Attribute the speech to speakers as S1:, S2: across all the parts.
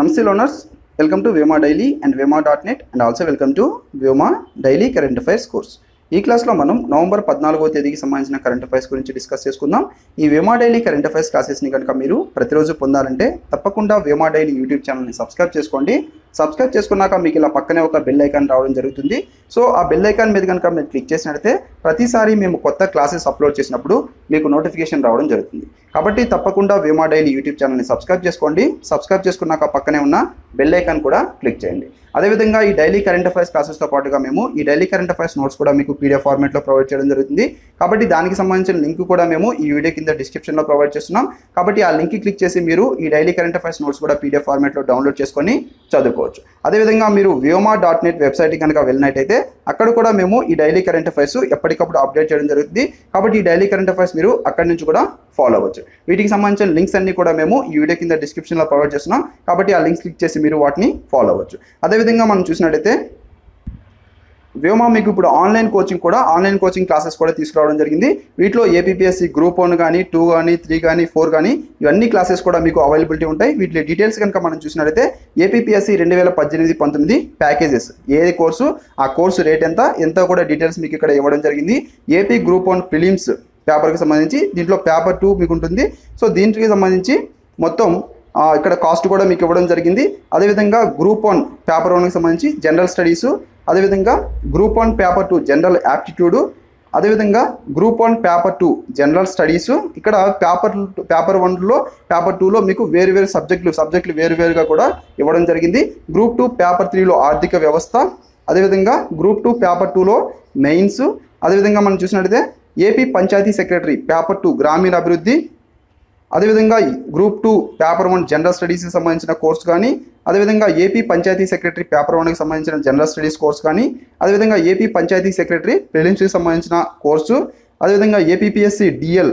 S1: Namaste learners, welcome to Vyoma Daily and Vyoma.net and also welcome to Vyoma Daily Current Affairs course. ఈ క్లాస్లో మనం November పద్నాలుగో తేదీకి సంబంధించిన కరెంట్ అఫైర్స్ గురించి డిస్కస్ చేసుకుందాం. ఈ వేమా డైలీ కరెంట్ అఫైర్స్ క్లాసెస్ని కనుక మీరు ప్రతిరోజు పొందాలంటే తప్పకుండా వేమా డైలీ యూట్యూబ్ ఛానల్ని సబ్స్క్రైబ్ చేసుకోండి. సబ్స్క్రైబ్ చేసుకున్నాక మీకు ఇలా పక్కనే ఒక బెల్ ఐకాన్ రావడం జరుగుతుంది. సో ఆ బెల్ ఐకాన్ మీద కనుక మీరు క్లిక్ చేసినట్లయితే ప్రతిసారి మేము కొత్త క్లాసెస్ అప్లోడ్ చేసినప్పుడు మీకు నోటిఫికేషన్ రావడం జరుగుతుంది. కాబట్టి తప్పకుండా వేమా డైలీ యూట్యూబ్ ఛానల్ని సబ్స్క్రైబ్ చేసుకోండి. సబ్స్క్రైబ్ చేసుకున్నాక పక్కనే ఉన్న బెల్ ఐకాన్ కూడా క్లిక్ చేయండి. అదేవిధంగా ఈ డైలీ కరెంట్ అఫైర్స్ క్లాసెస్తో పాటుగా మేము ఈ డైలీ కరెంట్ అఫైర్స్ నోట్స్ కూడా మీకు పీడిఎఫ్ ఫార్మేట్లో ప్రొవైడ్ చేయడం జరుగుతుంది. కాబట్టి దానికి సంబంధించిన లింక్ కూడా మేము ఈ వీడియో కింద డిస్క్రిప్షన్లో ప్రొవైడ్ చేస్తున్నాం. కాబట్టి ఆ లింక్ క్లిక్ చేసి మీరు ఈ డైలీ కరెంట్ అఫైర్స్ నోట్స్ కూడా పీడిఎఫ్ ఫార్మేట్లో డౌన్లోడ్ చేసుకొని చదువుకోవచ్చు. అదేవిధంగా మీరు వ్యోమా డాట్ నెట్ వెబ్సైట్ కనుక వెళ్ళినట్టయితే అక్కడ కూడా మేము ఈ డైలీ కరెంట్ అఫైర్స్ ఎప్పటికప్పుడు అప్డేట్ చేయడం జరుగుతుంది. కాబట్టి ఈ డైలీ కరెంట్ అఫైర్స్ మీరు అక్కడి నుంచి కూడా ఫాలో అవ్వచ్చు. వీటికి సంబంధించిన లింక్స్ అన్ని కూడా మేము ఈ వీడియో కింద డిస్క్రిప్షన్లో ప్రొవైడ్ చేస్తున్నాం. కాబట్టి ఆ లింక్స్ క్లిక్ చేసి మీరు వాటిని ఫాలో అవ్వచ్చు. అదేవిధంగా మనం చూసినట్టయితే వ్యోమా మీకు ఇప్పుడు ఆన్లైన్ కోచింగ్ కూడా ఆన్లైన్ కోచింగ్ క్లాసెస్ కూడా తీసుకురావడం జరిగింది. వీటిలో ఏపీఎస్సి గ్రూప్ వన్ కానీ టూ కానీ త్రీ కానీ ఫోర్ కానీ ఇవన్నీ క్లాసెస్ కూడా మీకు అవైలబిలిటీ ఉంటాయి. వీటి డీటెయిల్స్ కనుక మనం చూసినట్లయితే ఏపీఎస్సి రెండు వేల పద్దెనిమిది పంతొమ్మిది ప్యాకేజెస్ ఏ కోర్సు ఆ కోర్సు రేట్ ఎంత ఎంత కూడా డీటెయిల్స్ మీకు ఇక్కడ ఇవ్వడం జరిగింది. ఏపీ గ్రూప్ వన్ ఫిలిమ్స్ పేపర్కి సంబంధించి దీంట్లో పేపర్ టూ మీకు ఉంటుంది. సో దీనికి సంబంధించి మొత్తం ఇక్కడ కాస్ట్ కూడా మీకు ఇవ్వడం జరిగింది. అదేవిధంగా గ్రూప్ వన్ పేపర్ వన్కి సంబంధించి జనరల్ స్టడీస్ అదేవిధంగా group one paper two general aptitude అదేవిధంగా group one paper two general studies ఇక్కడ పేపర్ పేపర్ వన్లో పేపర్ టూలో మీకు వేరు వేరు సబ్జెక్టులు సబ్జెక్టులు వేరువేరుగా కూడా ఇవ్వడం జరిగింది. గ్రూప్ టూ పేపర్ త్రీలో ఆర్థిక వ్యవస్థ అదేవిధంగా గ్రూప్ టూ పేపర్ టూలో మెయిన్స్ అదేవిధంగా మనం చూసినట్లయితే AP panchayati secretary paper two గ్రామీణ అభివృద్ధి అదేవిధంగా group two paper one general స్టడీస్కి సంబంధించిన కోర్స్ కానీ అదేవిధంగా ఏపీ పంచాయతీ సెక్రటరీ పేపర్ వన్కి సంబంధించిన జనరల్ స్టడీస్ కోర్స్ కానీ అదేవిధంగా ఏపీ పంచాయతీ సెక్రటరీ ప్రిలిమ్స్కి సంబంధించిన కోర్సు అదేవిధంగా ఏపీపీఎస్సి డిఎల్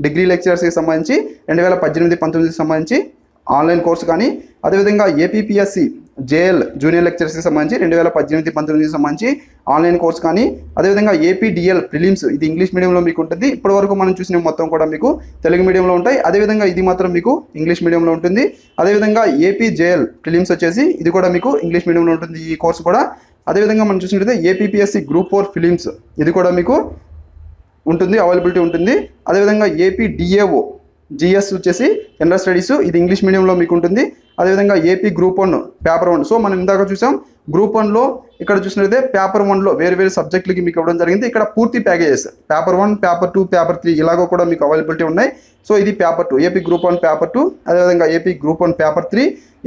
S1: డిగ్రీ లెక్చరర్స్కి సంబంధించి రెండు వేల పద్దెనిమిది పంతొమ్మిదికి సంబంధించి ఆన్లైన్ కోర్సు కానీ అదేవిధంగా ఏపీపీఎస్సి జేఎల్ జూనియర్ లెక్చర్స్కి సంబంధించి రెండు వేల పద్దెనిమిది పంతొమ్మిదికి సంబంధించి ఆన్లైన్ కోర్స్ కానీ అదేవిధంగా ఏపీడిఎల్ ప్రిలిమ్స్ ఇది ఇంగ్లీష్ మీడియంలో మీకు ఉంటుంది. ఇప్పటి వరకు మనం చూసిన మొత్తం కూడా మీకు తెలుగు మీడియంలో ఉంటాయి. అదేవిధంగా ఇది మాత్రం మీకు ఇంగ్లీష్ మీడియంలో ఉంటుంది. అదేవిధంగా ఏపీజేఎల్ ప్రిలిమ్స్ వచ్చేసి ఇది కూడా మీకు ఇంగ్లీష్ మీడియంలో ఉంటుంది ఈ కోర్స్ కూడా. అదేవిధంగా మనం చూసినట్లయితే ఏపీపీఎస్సి గ్రూప్ ఫోర్ ఫిలిమ్స్ ఇది కూడా మీకు ఉంటుంది అవైలబిలిటీ ఉంటుంది. అదేవిధంగా ఏపీడిఏఓ జిఎస్ వచ్చేసి జనరల్ స్టడీస్ ఇది ఇంగ్లీష్ మీడియంలో మీకు ఉంటుంది అదేవిధంగా AP group one paper one. So మనం ఇందాక చూసాం గ్రూప్ వన్లో ఇక్కడ చూసినట్లయితే పేపర్ వన్లో వేరు వేరు సబ్జెక్టులకి మీకు ఇవ్వడం జరిగింది. ఇక్కడ పూర్తి packages paper one paper two paper three ఇలాగో కూడా మీకు అవైలబిలిటీ ఉన్నాయి. సో ఇది paper two AP group one paper two అదేవిధంగా AP group one paper three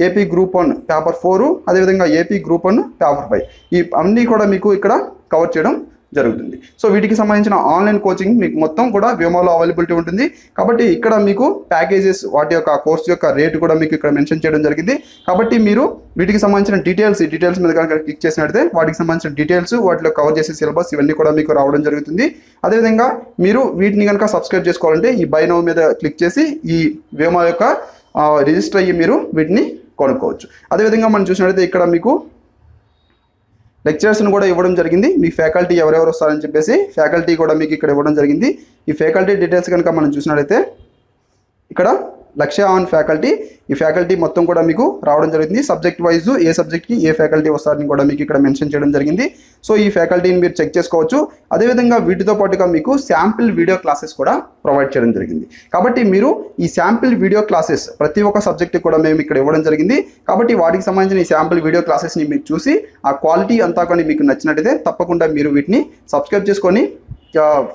S1: AP group one paper four అదేవిధంగా AP group one paper five. ఈ అన్నీ కూడా మీకు ఇక్కడ కవర్ చేయడం జరుగుతుంది. సో వీటికి సంబంధించిన ఆన్లైన్ కోచింగ్ మీకు మొత్తం కూడా వ్యోమాలో అవైలబిలిటీ ఉంటుంది. కాబట్టి ఇక్కడ మీకు ప్యాకేజెస్ వాటి యొక్క కోర్స్ యొక్క రేటు కూడా మీకు ఇక్కడ మెన్షన్ చేయడం జరిగింది. కాబట్టి మీరు వీటికి సంబంధించిన డీటెయిల్స్ డీటెయిల్స్ మీద కనుక క్లిక్ చేసినట్లయితే వాటికి సంబంధించిన డీటెయిల్స్ వాటిలో కవర్ చేసే సిలబస్ ఇవన్నీ కూడా మీకు రావడం జరుగుతుంది. అదేవిధంగా మీరు వీటిని కనుక సబ్స్క్రైబ్ చేసుకోవాలంటే ఈ బైనో మీద క్లిక్ చేసి ఈ వ్యోమా యొక్క రిజిస్టర్ అయ్యి మీరు వీటిని కొనుక్కోవచ్చు. అదేవిధంగా మనం చూసినట్లయితే ఇక్కడ మీకు లెక్చరర్స్ని కూడా ఇవ్వడం జరిగింది. మీ ఫ్యాకల్టీ ఎవరెవరు వస్తారని చెప్పేసి ఫ్యాకల్టీ కూడా మీకు ఇక్కడ ఇవ్వడం జరిగింది. ఈ ఫ్యాకల్టీ డీటెయిల్స్ కనుక మనం చూసినట్లయితే ఇక్కడ లక్ష్య ఆన్ ఫ్యాకల్టీ. ఈ ఫ్యాకల్టీ మొత్తం కూడా మీకు రావడం జరిగింది సబ్జెక్ట్ వైజ్ ఏ సబ్జెక్ట్కి ఏ ఫ్యాకల్టీ వస్తారని కూడా మీకు ఇక్కడ మెన్షన్ చేయడం జరిగింది. సో ఈ ఫ్యాకల్టీని మీరు చెక్ చేసుకోవచ్చు. అదేవిధంగా వీటితో పాటుగా మీకు శాంపిల్ వీడియో క్లాసెస్ కూడా ప్రొవైడ్ చేయడం జరిగింది. కాబట్టి మీరు ఈ శాంపిల్ వీడియో క్లాసెస్ ప్రతి ఒక్క సబ్జెక్ట్ కూడా మేము ఇక్కడ ఇవ్వడం జరిగింది. కాబట్టి వాటికి సంబంధించిన ఈ శాంపిల్ వీడియో క్లాసెస్ని మీరు చూసి ఆ క్వాలిటీ అంతా కానీ మీకు నచ్చినట్టయితే తప్పకుండా మీరు వీటిని సబ్స్క్రైబ్ చేసుకొని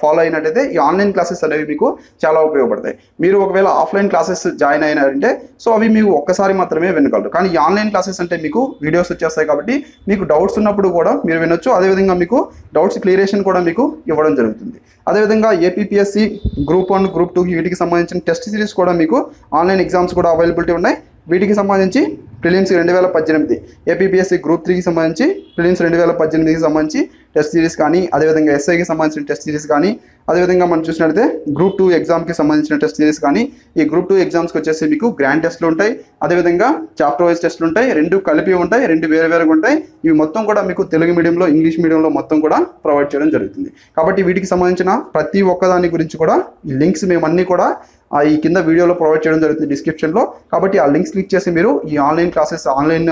S1: ఫాలో అయినట్టయితే ఈ ఆన్లైన్ క్లాసెస్ అనేవి మీకు చాలా ఉపయోగపడతాయి. మీరు ఒకవేళ ఆఫ్లైన్ క్లాసెస్ జాయిన్ అయినారంటే సో అవి మీకు ఒక్కసారి మాత్రమే వినగలరు. కానీ ఈ ఆన్లైన్ క్లాసెస్ అంటే మీకు వీడియోస్ వచ్చేస్తాయి కాబట్టి మీకు డౌట్స్ ఉన్నప్పుడు కూడా మీరు వినొచ్చు. అదేవిధంగా మీకు డౌట్స్ క్లియరేషన్ కూడా మీకు ఇవ్వడం జరుగుతుంది. అదేవిధంగా APSC group one group two వీటికి సంబంధించిన టెస్ట్ సిరీస్ కూడా మీకు ఆన్లైన్ ఎగ్జామ్స్ కూడా అవైలబిలిటీ ఉన్నాయి. వీటికి సంబంధించి ప్రిలిమ్స్ రెండు వేల పద్దెనిమిది. ఏపీఎస్సి గ్రూప్ త్రీకి సంబంధించి ప్రిలిమ్స్ రెండు వేల పద్దెనిమిదికి సంబంధించి టెస్ట్ సిరీస్ కానీ అదేవిధంగా ఎస్ఐకి సంబంధించిన టెస్ట్ సిరీస్ కానీ అదేవిధంగా మనం చూసినట్లయితే గ్రూప్ టూ ఎగ్జామ్కి సంబంధించిన టెస్ట్ సిరీస్ కానీ ఈ గ్రూప్ టూ ఎగ్జామ్స్కి వచ్చేసి మీకు గ్రాండ్ టెస్ట్లు ఉంటాయి. అదేవిధంగా చాప్టర్ వైజ్ టెస్ట్లు ఉంటాయి. రెండు కలిపి ఉంటాయి రెండు వేరు వేరుగా ఉంటాయి. ఇవి మొత్తం కూడా మీకు తెలుగు మీడియంలో ఇంగ్లీష్ మీడియంలో మొత్తం కూడా ప్రొవైడ్ చేయడం జరుగుతుంది. కాబట్టి వీటికి సంబంధించిన ప్రతి ఒక్కదాని గురించి కూడా ఈ లింక్స్ మేము అన్నీ కూడా ఈ కింద వీడియోలో ప్రొవైడ్ చేయడం జరుగుతుంది డిస్క్రిప్షన్లో కాబట్టి ఆ లింక్స్ క్లిక్ చేసి మీరు ఈ online classes online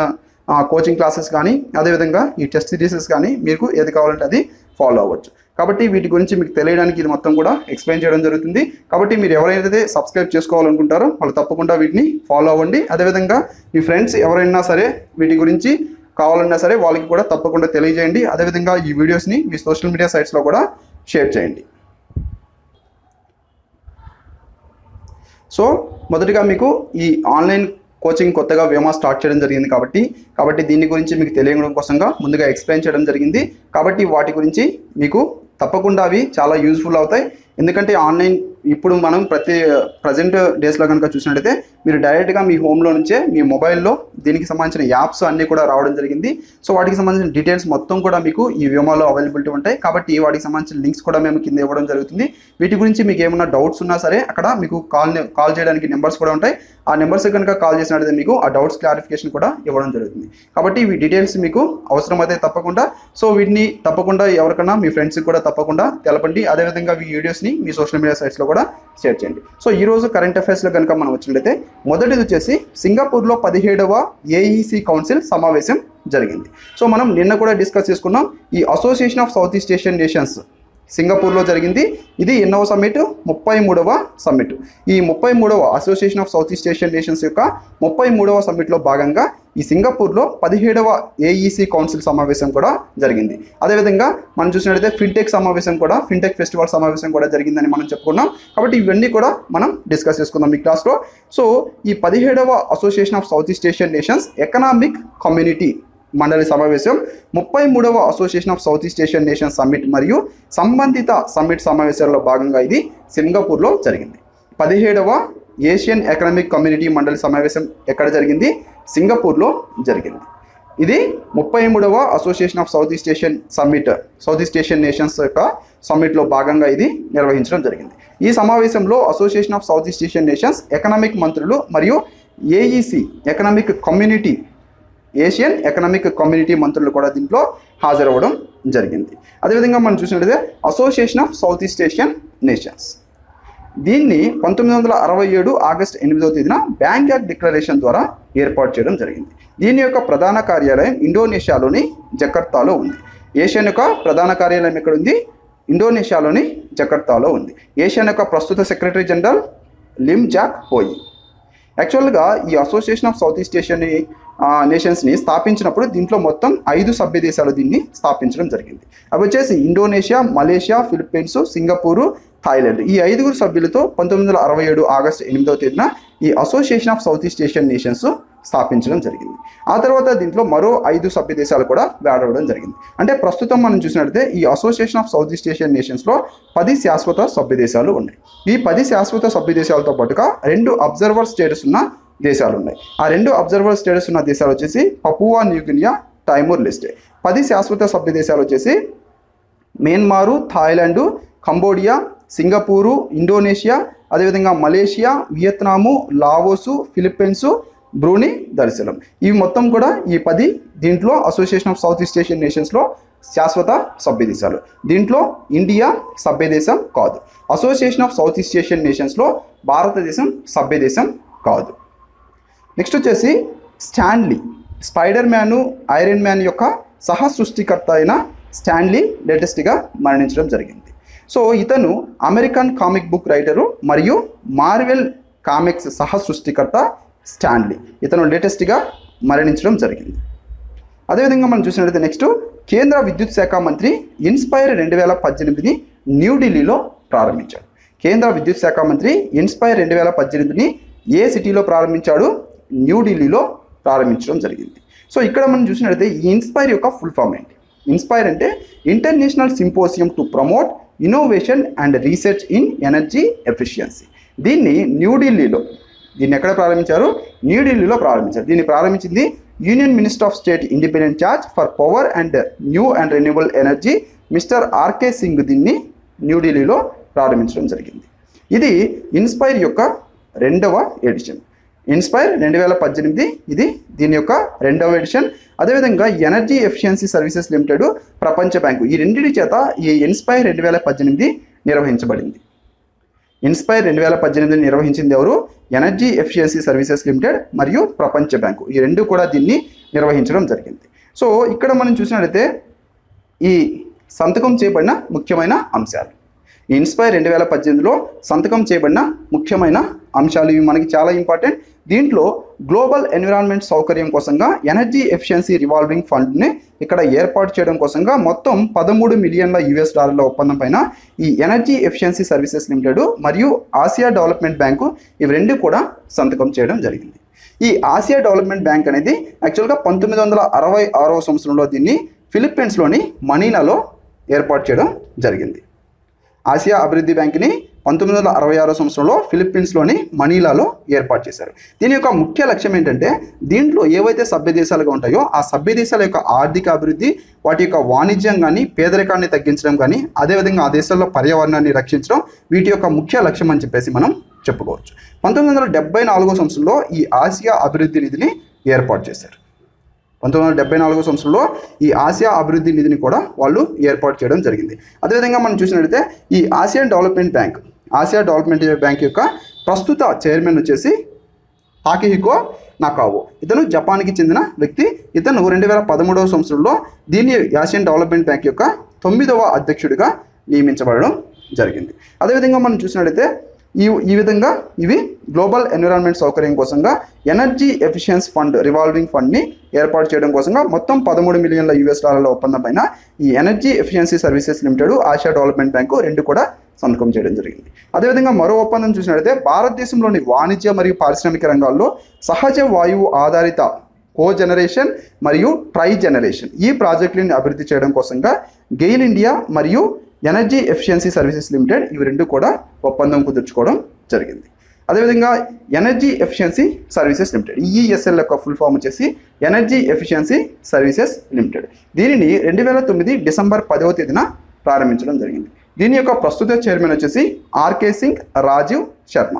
S1: coaching classes కానీ అదేవిధంగా ఈ టెస్ట్ సిరీసెస్ కానీ మీకు ఏది కావాలంటే అది ఫాలో అవ్వచ్చు. కాబట్టి వీటి గురించి మీకు తెలియడానికి ఇది మొత్తం కూడా ఎక్స్ప్లెయిన్ చేయడం జరుగుతుంది. కాబట్టి మీరు ఎవరైతే సబ్స్క్రైబ్ చేసుకోవాలనుకుంటారో వాళ్ళు తప్పకుండా వీటిని ఫాలో అవ్వండి. అదేవిధంగా మీ ఫ్రెండ్స్ ఎవరైనా సరే వీటి గురించి కావాలన్నా సరే వాళ్ళకి కూడా తప్పకుండా తెలియజేయండి. అదేవిధంగా ఈ వీడియోస్ని మీ సోషల్ మీడియా సైట్స్లో కూడా షేర్ చేయండి. సో మొదటిగా మీకు ఈ ఆన్లైన్ కోచింగ్ కొత్తగా వేమా స్టార్ట్ చేయడం జరిగింది కాబట్టి కాబట్టి దీని గురించి మీకు తెలియడం కోసంగా ముందుగా ఎక్స్ప్లెయిన్ చేయడం జరిగింది. కాబట్టి వాటి గురించి మీకు తప్పకుండా అవి చాలా యూజ్ఫుల్ అవుతాయి. ఎందుకంటే ఆన్లైన్ ఇప్పుడు మనం ప్రతి ప్రజెంట్ డేస్లో కనుక చూసినట్టయితే మీరు డైరెక్ట్గా మీ హోమ్లో నుంచే మీ మొబైల్లో దీనికి సంబంధించిన యాప్స్ అన్నీ కూడా రావడం జరిగింది. సో వాటికి సంబంధించిన డీటెయిల్స్ మొత్తం కూడా మీకు ఈ వ్యూమాలో అవైలబిలిటీ ఉంటాయి. కాబట్టి వాటికి సంబంధించిన లింక్స్ కూడా మేము కింద ఇవ్వడం జరుగుతుంది. వీటి గురించి మీకు ఏమైనా డౌట్స్ ఉన్నా సరే అక్కడ మీకు కాల్ కాల్ చేయడానికి నెంబర్స్ కూడా ఉంటాయి. ఆ నెంబర్స్ కనుక కాల్ చేసినట్లయితే మీకు ఆ డౌట్స్ క్లారిఫికేషన్ కూడా ఇవ్వడం జరుగుతుంది. కాబట్టి ఈ డీటెయిల్స్ మీకు అవసరమైతే తప్పకుండా. సో వీటిని తప్పకుండా ఎవరికైనా మీ ఫ్రెండ్స్కి కూడా తప్పకుండా తెలపండి. అదేవిధంగా ఈ వీడియోస్ని మీ సోషల్ మీడియా సైట్స్లో కూడా షేర్ చేయండి. సో ఈ రోజు కరెంట్ అఫైర్స్లో కనుక మనం వచ్చినట్లయితే మొదటిది వచ్చేసి సింగపూర్లో పదిహేడవ ఏఈసి కౌన్సిల్ సమావేశం జరిగింది. సో మనం నిన్న కూడా డిస్కస్ చేసుకున్నాం ఈ association of south east Asian nations సింగపూర్లో జరిగింది. ఇది ఎన్నవ సమ్మిట్? ముప్పై మూడవ సమ్మిట్. ఈ ముప్పై మూడవ association of south east Asian nations యొక్క ముప్పై మూడవ సమ్మిట్లో భాగంగా ఈ సింగపూర్లో పదిహేడవ ఏఈసి కౌన్సిల్ సమావేశం కూడా జరిగింది. అదేవిధంగా మనం చూసినట్లయితే ఫిన్టెక్ సమావేశం కూడా ఫిన్టెక్ ఫెస్టివల్ సమావేశం కూడా జరిగిందని మనం చెప్పుకున్నాం. కాబట్టి ఇవన్నీ కూడా మనం డిస్కస్ చేసుకుందాం ఈ క్లాస్లో సో ఈ పదిహేడవ association of south east Asian nations economic community మండలి సమావేశం ముప్పై మూడవ association of south east Asian nation summit మరియు సంబంధిత సమ్మిట్ సమావేశాల్లో భాగంగా ఇది సింగపూర్లో జరిగింది. పదిహేడవ ఏషియన్ ఎకనామిక్ కమ్యూనిటీ మండలి సమావేశం ఎక్కడ జరిగింది? సింగపూర్లో జరిగింది. ఇది ముప్పై మూడవ association of south east Asian summit south east Asian nations యొక్క సమ్మిట్లో భాగంగా ఇది నిర్వహించడం జరిగింది. ఈ సమావేశంలో association of south east Asian nations economic మంత్రులు మరియు AEC economic community Asian economic community మంత్రులు కూడా దీంట్లో హాజరవ్వడం జరిగింది. అదేవిధంగా మనం చూసినట్లయితే association of south east Asian nations. దీన్ని పంతొమ్మిది వందల అరవై ఏడు ఆగస్ట్ ఎనిమిదవ తేదీన బ్యాంకాక్ డిక్లరేషన్ ద్వారా ఏర్పాటు చేయడం జరిగింది. దీని యొక్క ప్రధాన కార్యాలయం ఇండోనేషియాలోని జకర్తాలో ఉంది. ఏషియన్ యొక్క ప్రధాన కార్యాలయం ఎక్కడ ఉంది ఇండోనేషియాలోని జకర్తాలో ఉంది. ఏషియన్ యొక్క ప్రస్తుత secretary general Lim Jock Hoi. యాక్చువల్గా ఈ association of south east Asian నేషన్స్ని స్థాపించినప్పుడు దీంట్లో మొత్తం ఐదు సభ్య దేశాలు దీన్ని స్థాపించడం జరిగింది. అవి వచ్చేసి Indonesia Malaysia Philippines Singapore Thailand. ఈ ఐదుగురు సభ్యులతో పంతొమ్మిది వందల అరవై ఏడు ఆగస్టు ఎనిమిదవ తేదీన ఈ association of south east Asian nations స్థాపించడం జరిగింది. ఆ తర్వాత దీంట్లో మరో ఐదు సభ్య దేశాలు కూడా యాడ్ అవ్వడం జరిగింది. అంటే ప్రస్తుతం మనం చూసినట్లయితే ఈ association of south east Asian నేషన్స్లో పది శాశ్వత సభ్య దేశాలు ఉన్నాయి. ఈ పది శాశ్వత సభ్య దేశాలతో పాటుగా రెండు అబ్జర్వర్ స్టేటస్ ఉన్న దేశాలు ఉన్నాయి. ఆ రెండు అబ్జర్వర్ స్టేటస్ ఉన్న దేశాలు వచ్చేసి పపువా న్యూగినియా టైమూర్ లిస్టే పది శాశ్వత సభ్య దేశాలు వచ్చేసి Myanmar Thailand Cambodia Singapore Indonesia అదేవిధంగా Malaysia Vietnam Laos Philippines Brunei దర్శనం. ఇవి మొత్తం కూడా ఈ పది దీంట్లో association of south east Asian నేషన్స్లో శాశ్వత సభ్య దేశాలు దీంట్లో ఇండియా సభ్య దేశం కాదు. Association of south east Asian నేషన్స్లో భారతదేశం సభ్య దేశం కాదు. నెక్స్ట్ వచ్చేసి Stan Lee spider man iron man యొక్క సహ సృష్టికర్త అయిన స్టాన్లీ లేటెస్ట్గా మరణించడం జరిగింది. సో ఇతను అమెరికన్ కామిక్ బుక్ రైటరు మరియు మార్వెల్ కామిక్స్ సహ సృష్టికర్త స్టాన్లీ ఇతను లేటెస్ట్గా మరణించడం జరిగింది. అదేవిధంగా మనం చూసినట్లయితే నెక్స్ట్ కేంద్ర విద్యుత్ శాఖ మంత్రి ఇన్స్పైర్ రెండు వేల పద్దెనిమిదిని న్యూఢిల్లీలో ప్రారంభించాడు. కేంద్ర విద్యుత్ శాఖ మంత్రి ఇన్స్పైర్ రెండు వేల పద్దెనిమిదిని ఏ సిటీలో ప్రారంభించాడు? న్యూఢిల్లీలో ప్రారంభించడం జరిగింది. సో ఇక్కడ మనం చూసినట్లయితే ఈ ఇన్స్పైర్ యొక్క ఫుల్ ఫామ్ ఏంటి? ఇన్స్పైర్ అంటే international symposium to promote innovation and research in energy efficiency దీన్ని న్యూఢిల్లీలో దీన్ని ఎక్కడ ప్రారంభించారు? న్యూఢిల్లీలో ప్రారంభించారు. దీన్ని ప్రారంభించింది union minister of state independent charge for power and new and renewable energy mister RK Singh దీన్ని న్యూఢిల్లీలో ప్రారంభించడం జరిగింది. ఇది ఇన్స్పైర్ యొక్క రెండవ ఎడిషన్ ఇన్స్పైర్ రెండు వేల పద్దెనిమిది ఇది దీని యొక్క రెండవ ఎడిషన్ అదేవిధంగా ఎనర్జీ ఎఫిషియన్సీ సర్వీసెస్ లిమిటెడ్ ప్రపంచ బ్యాంకు. ఈ రెండింటి చేత ఈ ఇన్స్పైర్ రెండు వేల పద్దెనిమిది నిర్వహించబడింది. ఇన్స్పైర్ రెండు వేల పద్దెనిమిది నిర్వహించింది ఎవరు? ఎనర్జీ ఎఫిషియన్సీ సర్వీసెస్ లిమిటెడ్ మరియు ప్రపంచ బ్యాంకు. ఈ రెండు కూడా దీన్ని నిర్వహించడం జరిగింది. సో ఇక్కడ మనం చూసినట్లయితే ఈ సంతకం చేయబడిన ముఖ్యమైన అంశాలు. ఈ ఇన్స్పైర్ రెండు వేల పద్దెనిమిదిలో సంతకం చేయబడిన ముఖ్యమైన అంశాలు ఇవి మనకి చాలా ఇంపార్టెంట్ దీంట్లో గ్లోబల్ ఎన్విరాన్మెంట్ సౌకర్యం కోసంగా ఎనర్జీ ఎఫిషియన్సీ రివాల్వింగ్ ఫండ్ని ఇక్కడ ఏర్పాటు చేయడం కోసంగా మొత్తం పదమూడు మిలియన్ల యుఎస్ డాలర్ల ఒప్పందం పైన ఈ ఎనర్జీ ఎఫిషియన్సీ సర్వీసెస్ లిమిటెడ్ మరియు ఆసియా డెవలప్మెంట్ బ్యాంకు ఇవి రెండు కూడా సంతకం చేయడం జరిగింది. ఈ ఆసియా డెవలప్మెంట్ బ్యాంక్ అనేది యాక్చువల్గా పంతొమ్మిది వందల అరవై ఆరవ సంవత్సరంలో దీన్ని ఫిలిప్పీన్స్లోని మనీనాలో ఏర్పాటు చేయడం జరిగింది. ఆసియా అభివృద్ధి బ్యాంక్ని పంతొమ్మిది వందల అరవై ఆరో సంవత్సరంలో ఫిలిప్పీన్స్లోని మనీలాలో ఏర్పాటు చేశారు. దీని యొక్క ముఖ్య లక్ష్యం ఏంటంటే దీంట్లో ఏవైతే సభ్య దేశాలుగా ఉంటాయో ఆ సభ్య దేశాల యొక్క ఆర్థిక అభివృద్ధి వాటి యొక్క వాణిజ్యం కానీ పేదరికాన్ని తగ్గించడం కానీ అదేవిధంగా ఆ దేశాల్లో పర్యావరణాన్ని రక్షించడం వీటి యొక్క ముఖ్య లక్ష్యం అని చెప్పేసి మనం చెప్పుకోవచ్చు. పంతొమ్మిది వందల డెబ్బై నాలుగో సంవత్సరంలో ఈ ఆసియా అభివృద్ధి నిధిని ఏర్పాటు చేశారు. పంతొమ్మిది వందల డెబ్బై నాలుగో సంవత్సరంలో ఈ ఆసియా అభివృద్ధి నిధిని కూడా వాళ్ళు ఏర్పాటు చేయడం జరిగింది. అదేవిధంగా మనం చూసినట్లయితే ఈ Asian development bank Asia development bank యొక్క ప్రస్తుత చైర్మన్ వచ్చేసి హాకిహికో నాకావో. ఇతను జపాన్కి చెందిన వ్యక్తి. ఇతను రెండు వేల పదమూడవ సంవత్సరంలో దీన్ని ఆసియన్ డెవలప్మెంట్ బ్యాంక్ యొక్క తొమ్మిదవ అధ్యక్షుడిగా నియమించబడడం జరిగింది. అదేవిధంగా మనం చూసినట్లయితే ఈ ఈ విధంగా ఇవి గ్లోబల్ ఎన్విరాన్మెంట్ సౌకర్యం కోసంగా ఎనర్జీ ఎఫిషియన్స్ ఫండ్ రివాల్వింగ్ ఫండ్ని ఏర్పాటు చేయడం కోసంగా మొత్తం పదమూడు మిలియన్ల యూఎస్ డాలర్ల ఒప్పందం పైన ఈ energy efficiency services limited Asia development bank రెండు కూడా సంతకం చేయడం జరిగింది. అదేవిధంగా మరో ఒప్పందం చూసినట్లయితే భారతదేశంలోని వాణిజ్య మరియు పారిశ్రామిక రంగాల్లో సహజ వాయువు ఆధారిత కో జనరేషన్ మరియు ట్రై జనరేషన్ ఈ ప్రాజెక్టులను అభివృద్ధి చేయడం కోసంగా గెయిల్ ఇండియా మరియు ఎనర్జీ ఎఫిషియన్సీ సర్వీసెస్ లిమిటెడ్ ఇవి రెండు కూడా ఒప్పందం కుదుర్చుకోవడం జరిగింది. అదేవిధంగా energy efficiency services limited EESL యొక్క ఫుల్ ఫామ్ వచ్చేసి ఎనర్జీ ఎఫిషియన్సీ సర్వీసెస్ లిమిటెడ్ దీనిని రెండు వేల తొమ్మిది డిసెంబర్ పదవ తేదీన ప్రారంభించడం జరిగింది. దీని యొక్క ప్రస్తుత చైర్మన్ వచ్చేసి RK Singh Rajiv Sharma.